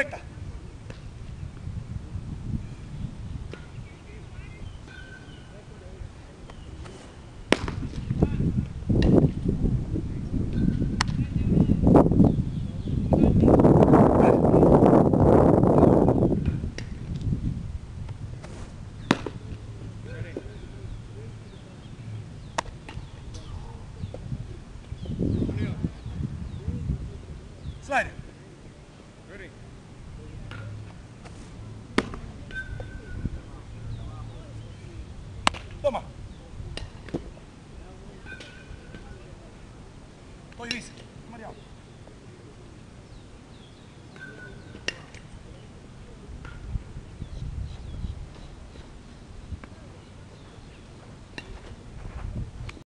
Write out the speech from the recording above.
Recta. Slide. it. Toma. To je vise.